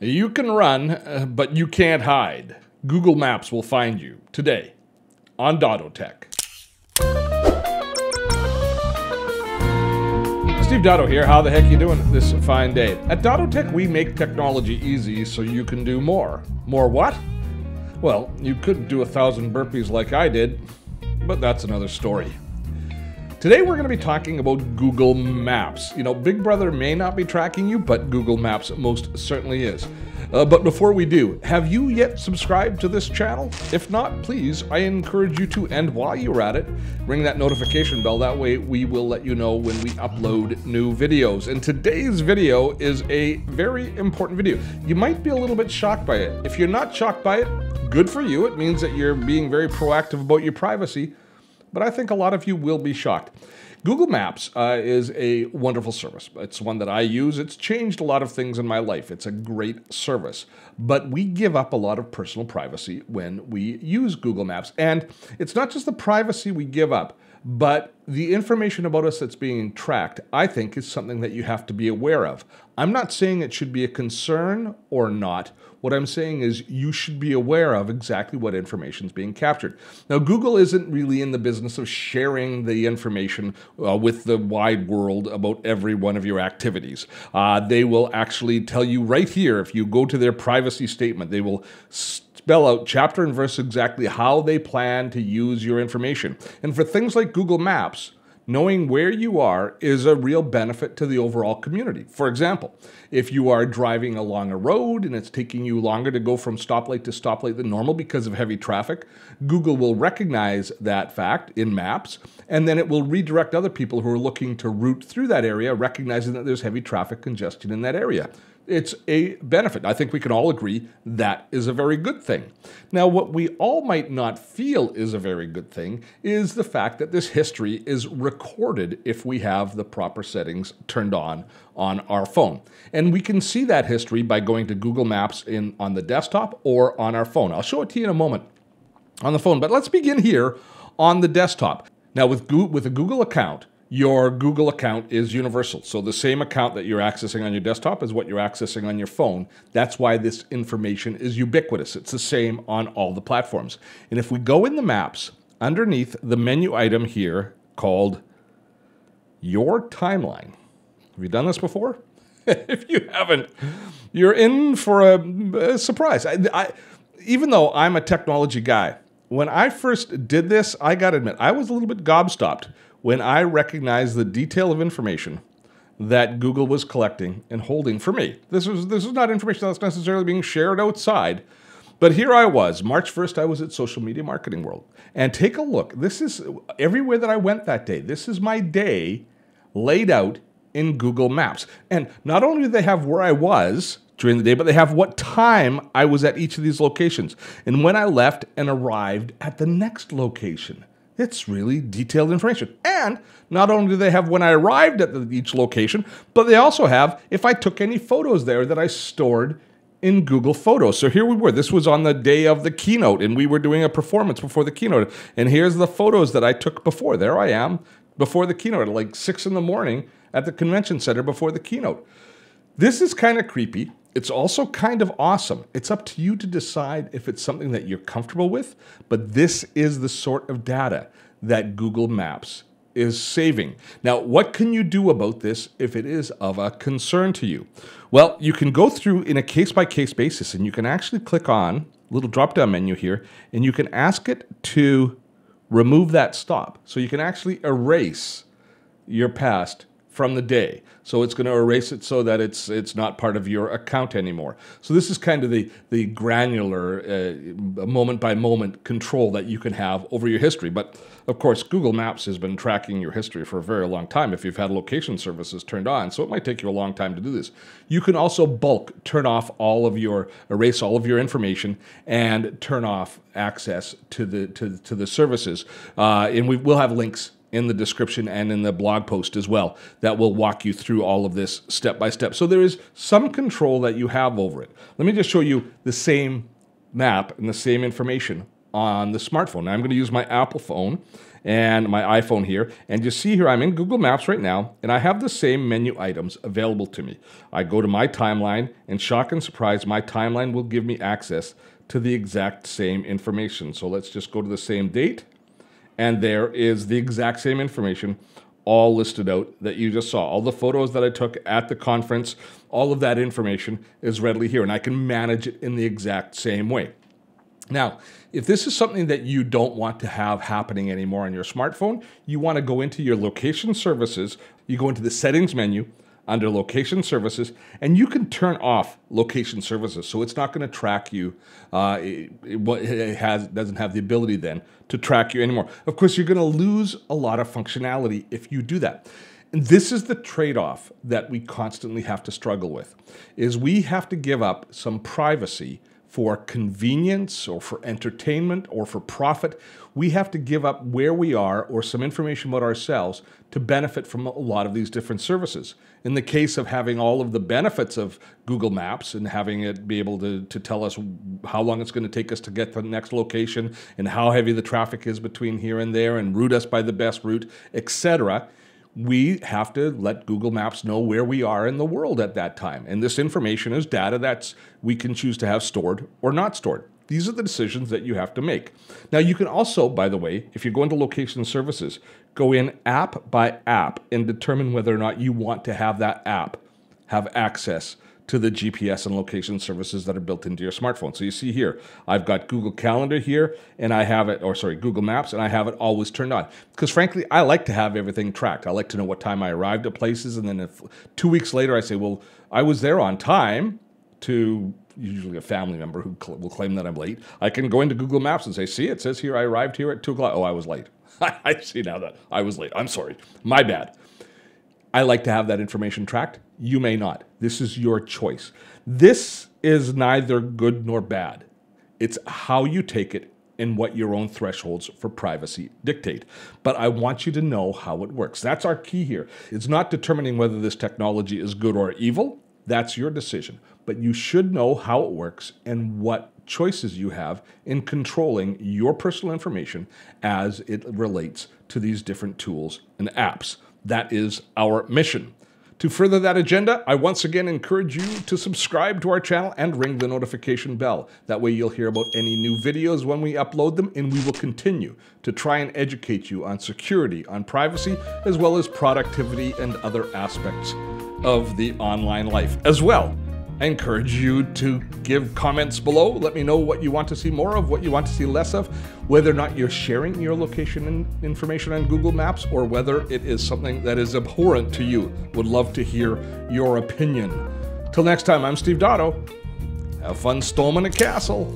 You can run, uh, but you can't hide. Google Maps will find you today on Dottotech. Steve Dotto here. How the heck you doing this fine day? At Dottotech, we make technology easy so you can do more. More what? Well, you couldn't do a thousand burpees like I did, but that's another story. Today we're going to be talking about Google Maps. You know, Big Brother may not be tracking you, but Google Maps most certainly is. Uh, but before we do, have you yet subscribed to this channel? If not, please, I encourage you to, and while you're at it, ring that notification bell. That way we will let you know when we upload new videos. And today's video is a very important video. You might be a little bit shocked by it. If you're not shocked by it, good for you. It means that you're being very proactive about your privacy but I think a lot of you will be shocked. Google Maps uh, is a wonderful service. It's one that I use. It's changed a lot of things in my life. It's a great service. But we give up a lot of personal privacy when we use Google Maps. And it's not just the privacy we give up, but the information about us that's being tracked, I think, is something that you have to be aware of. I'm not saying it should be a concern or not. What I'm saying is you should be aware of exactly what information is being captured. Now, Google isn't really in the business of sharing the information uh, with the wide world about every one of your activities. Uh, they will actually tell you right here, if you go to their privacy statement, they will spell out chapter and verse exactly how they plan to use your information. And for things like Google Maps, knowing where you are is a real benefit to the overall community. For example, if you are driving along a road and it's taking you longer to go from stoplight to stoplight than normal because of heavy traffic, Google will recognize that fact in maps and then it will redirect other people who are looking to route through that area, recognizing that there's heavy traffic congestion in that area it's a benefit. I think we can all agree that is a very good thing. Now, what we all might not feel is a very good thing is the fact that this history is recorded if we have the proper settings turned on on our phone. And we can see that history by going to Google Maps in on the desktop or on our phone. I'll show it to you in a moment on the phone, but let's begin here on the desktop. Now, with, Google, with a Google account, your Google account is universal. So the same account that you're accessing on your desktop is what you're accessing on your phone. That's why this information is ubiquitous. It's the same on all the platforms. And if we go in the maps, underneath the menu item here called Your Timeline. Have you done this before? if you haven't, you're in for a, a surprise. I, I, even though I'm a technology guy, when I first did this, I got to admit, I was a little bit gobstopped when I recognized the detail of information that Google was collecting and holding for me. This was this was not information that's necessarily being shared outside. But here I was, March 1st, I was at Social Media Marketing World. And take a look. This is everywhere that I went that day. This is my day laid out in Google Maps. And not only do they have where I was during the day, but they have what time I was at each of these locations and when I left and arrived at the next location. It's really detailed information. And not only do they have when I arrived at the, each location, but they also have if I took any photos there that I stored in Google Photos. So here we were. This was on the day of the keynote, and we were doing a performance before the keynote. And here's the photos that I took before. There I am before the keynote at like six in the morning at the convention center before the keynote. This is kind of creepy. It's also kind of awesome. It's up to you to decide if it's something that you're comfortable with, but this is the sort of data that Google Maps is saving. Now, what can you do about this if it is of a concern to you? Well, you can go through in a case by case basis and you can actually click on little drop down menu here and you can ask it to remove that stop. So you can actually erase your past from the day. So it's going to erase it so that it's it's not part of your account anymore. So this is kind of the the granular uh, moment by moment control that you can have over your history. But of course, Google Maps has been tracking your history for a very long time if you've had location services turned on. So it might take you a long time to do this. You can also bulk turn off all of your erase all of your information and turn off access to the to, to the services. Uh, and we will have links in the description and in the blog post as well that will walk you through all of this step by step. So there is some control that you have over it. Let me just show you the same map and the same information on the smartphone. Now I'm going to use my Apple phone and my iPhone here. And you see here, I'm in Google Maps right now, and I have the same menu items available to me. I go to my timeline, and shock and surprise, my timeline will give me access to the exact same information. So let's just go to the same date, and there is the exact same information all listed out that you just saw. All the photos that I took at the conference, all of that information is readily here, and I can manage it in the exact same way. Now, if this is something that you don't want to have happening anymore on your smartphone, you want to go into your location services, you go into the settings menu under location services, and you can turn off location services. So it's not going to track you. Uh, it, it has doesn't have the ability then to track you anymore. Of course, you're going to lose a lot of functionality if you do that. And this is the trade-off that we constantly have to struggle with, is we have to give up some privacy for convenience or for entertainment or for profit. We have to give up where we are or some information about ourselves to benefit from a lot of these different services. In the case of having all of the benefits of Google Maps and having it be able to, to tell us how long it's going to take us to get to the next location and how heavy the traffic is between here and there and route us by the best route, etc we have to let Google Maps know where we are in the world at that time. And this information is data that we can choose to have stored or not stored. These are the decisions that you have to make. Now, you can also, by the way, if you go into location services, go in app by app and determine whether or not you want to have that app have access to the GPS and location services that are built into your smartphone. So you see here, I've got Google Calendar here, and I have it, or sorry, Google Maps, and I have it always turned on. Because frankly, I like to have everything tracked. I like to know what time I arrived at places, and then if two weeks later I say, well, I was there on time to usually a family member who cl- will claim that I'm late, I can go into Google Maps and say, see, it says here I arrived here at two o'clock. Oh, I was late. I see now that I was late. I'm sorry. My bad. I like to have that information tracked. You may not. This is your choice. This is neither good nor bad. It's how you take it and what your own thresholds for privacy dictate. But I want you to know how it works. That's our key here. It's not determining whether this technology is good or evil. That's your decision. But you should know how it works and what choices you have in controlling your personal information as it relates to these different tools and apps. That is our mission. To further that agenda, I once again encourage you to subscribe to our channel and ring the notification bell. That way you'll hear about any new videos when we upload them, and we will continue to try and educate you on security, on privacy, as well as productivity and other aspects of the online life as well. I encourage you to give comments below. Let me know what you want to see more of, what you want to see less of, whether or not you're sharing your location information on Google Maps or whether it is something that is abhorrent to you. Would love to hear your opinion. Till next time, I'm Steve Dotto. Have fun storming a castle.